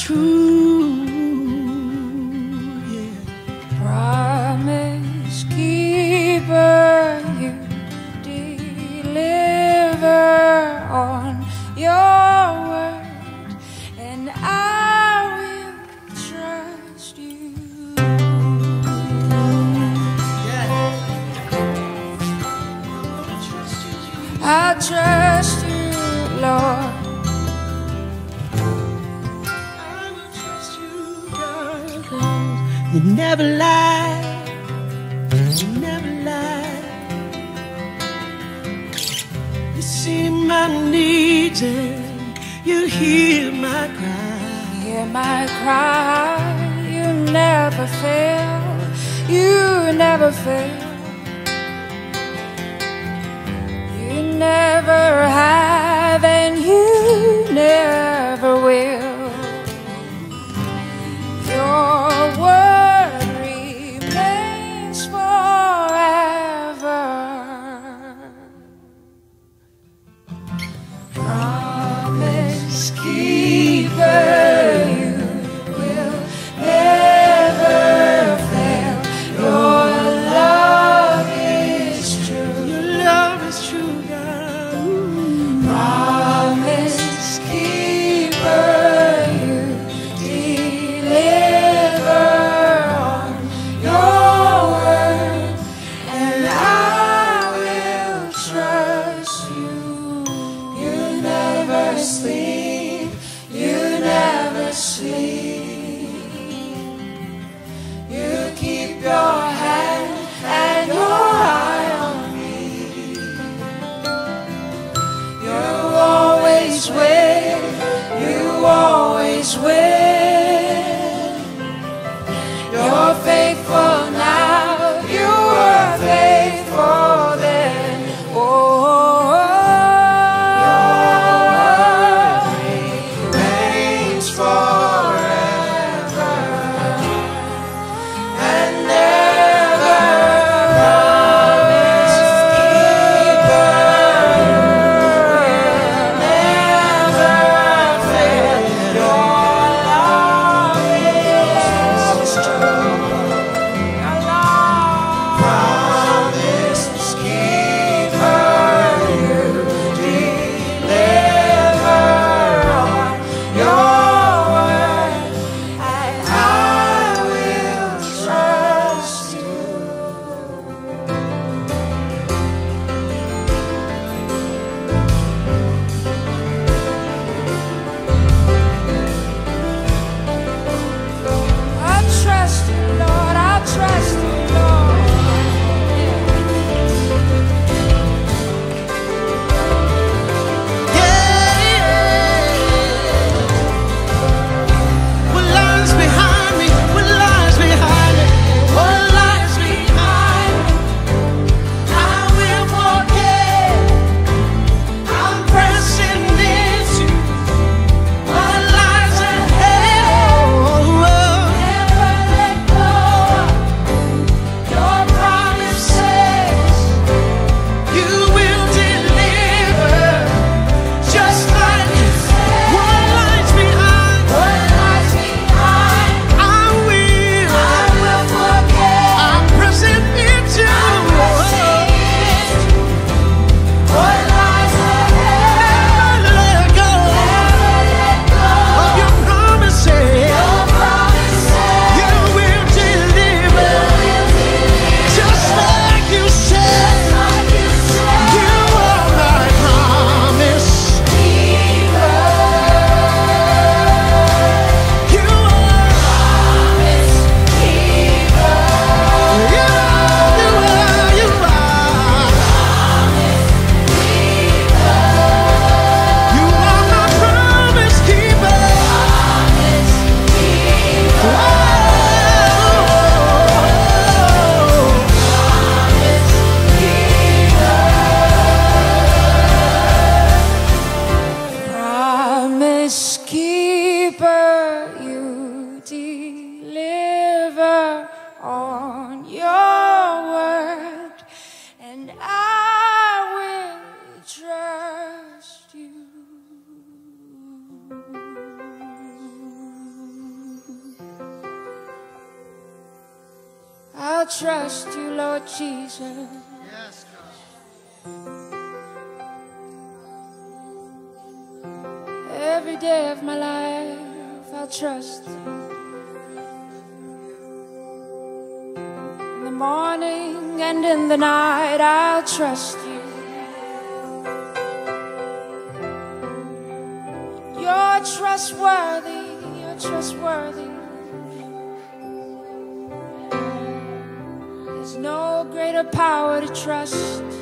true. You never lie. You never lie. You see my needs and you hear my cry. You hear my cry. You never fail. You never fail. You never have. always will. You always will. I'll trust you, Lord Jesus. Yes, God. Every day of my life, I'll trust you. In the morning and in the night, I'll trust you. You're trustworthy, you're trustworthy. Greater power to trust.